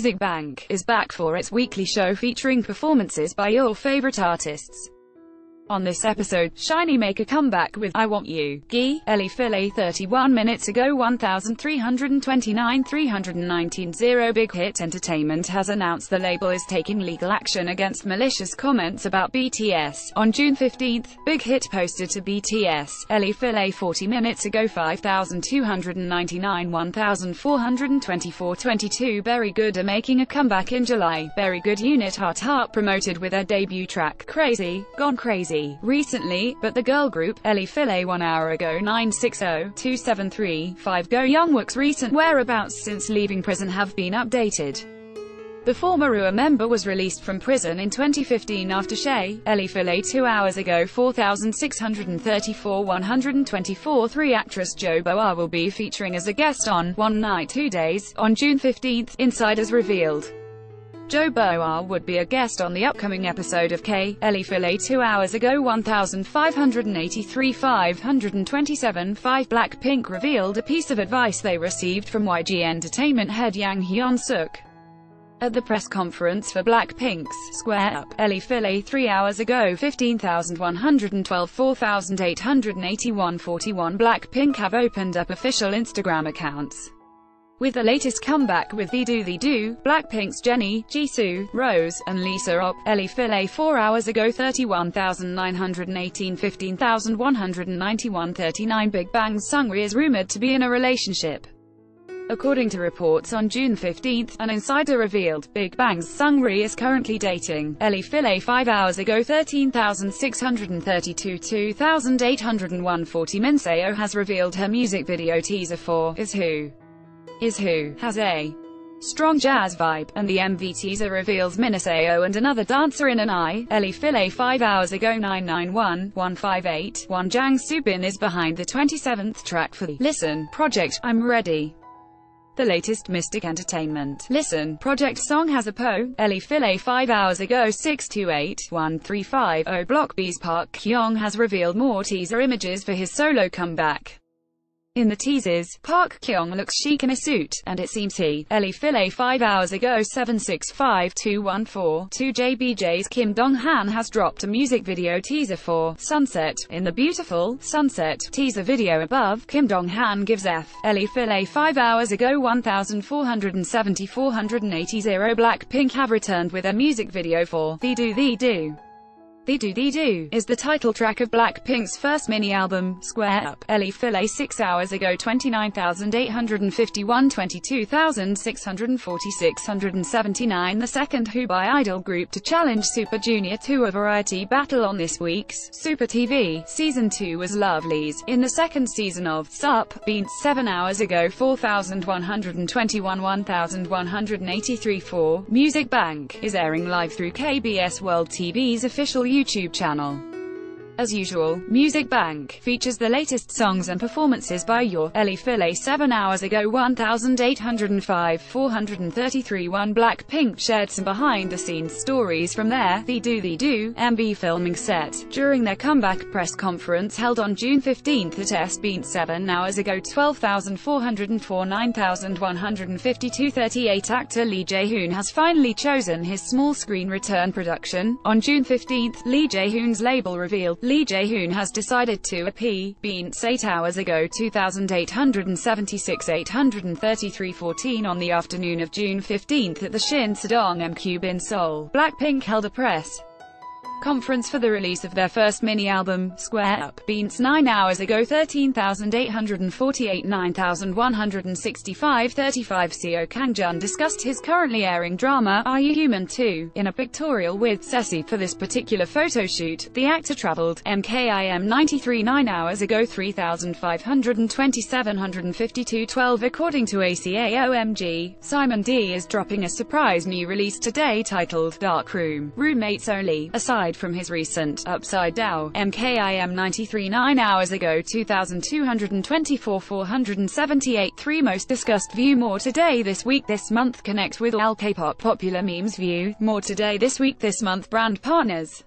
Music Bank is back for its weekly show featuring performances by your favorite artists. On this episode, SHINee make a comeback with I Want You, Gee, Ellie File 31 minutes ago 1329 319 0 Big Hit Entertainment has announced the label is taking legal action against malicious comments about BTS. On June 15, Big Hit posted to BTS, Ellie File 40 minutes ago 5299 1424 22 Berry Good are making a comeback in July. Berry Good unit Heart Heart promoted with their debut track, Crazy, Gone Crazy recently, but the girl group, Ellie File 1 hour ago 960-273-5 Go Youngwook's recent whereabouts since leaving prison have been updated. The former Roo'ra member was released from prison in 2015 after Shay, Ellie File 2 hours ago 4634 124 3 actress Jo Bo-ah will be featuring as a guest on One Night Two Days, on June 15, Insiders revealed. Jo Bo-ah would be a guest on the upcoming episode of K. Ellie File 2 hours ago 1583 527 5 Blackpink revealed a piece of advice they received from YG Entertainment head Yang Hyun-suk. At the press conference for Blackpink's Square Up, Ellie File 3 hours ago 15,112 4,881 41 Blackpink have opened up official Instagram accounts. With the latest comeback with DDU-DU DDU-DU, Blackpink's Jennie, Jisoo, Rose, and Lisa Op, Ellie File 4 hours ago 31,918 15,191 39 Big Bang's Seungri is rumored to be in a relationship. According to reports on June 15, an insider revealed, Big Bang's Seungri is currently dating Ellie File 5 hours ago 13,632 2,801 40 Min Seo has revealed her music video teaser for Is Who is Who, has a strong jazz vibe, and the MV teaser reveals Minseo and another dancer in an eye. Ellie File 5 hours ago 991 158 1 Jang Subin is behind the 27th track for the Listen project, I'm Ready. The latest Mystic Entertainment Listen project song has a po. Ellie File 5 hours ago 628 1350 Block B's Park Kyung has revealed more teaser images for his solo comeback. In the teasers, Park Kyung looks chic in a suit, and it seems he, Ellie File 5 hours ago 765214 2 JBJ's Kim Dong Han has dropped a music video teaser for Sunset. In the beautiful Sunset teaser video above, Kim Dong Han gives F. Ellie File 5 hours ago 1470 480 Blackpink have returned with a music video for DDU-DU DDU-DU. DDU-DU DDU-DU is the title track of Blackpink's first mini-album, Square Up. Ellie File 6 hours ago 29,851 22,646 179 The second Who by idol group to challenge Super Junior to a variety battle on this week's Super TV. Season 2 was Lovelyz. In the second season of Sup, Beat 7 hours ago 4,121 1,183 4. Music Bank is airing live through KBS World TV's official YouTube channel. As usual, Music Bank features the latest songs and performances by your Ellie File 7 hours ago 1805 433 1 Blackpink shared some behind-the-scenes stories from their DDU-DU DDU-DU MV filming set during their comeback press conference held on June 15 at SB 7 hours ago 12,404 9,152 38 Actor Lee Jae-hoon has finally chosen his small screen return production. On June 15, Lee Jae-hoon's label revealed Lee Jae-hoon has decided to appear, Beats 8 hours ago 2876 833 14 on the afternoon of June 15 at the Shin Sadong M Cube in Seoul. Blackpink held a press conference for the release of their first mini-album, Square Up. Beats 9 hours ago 13,848 9,165 35 Seo Kang-jun discussed his currently airing drama, Are You Human Too? In a pictorial with Ceci for this particular photo shoot, the actor traveled, MKIM 93 9 hours ago 3,527 152 12 According to ACAOMG, Simon D is dropping a surprise new release today titled Dark Room, Roommates Only, aside aside from his recent Upside Down MKIM 93 9 hours ago 2224 478 3 most discussed view. More today this week. This month connect with all K-pop popular memes. View more today this week. This month brand partners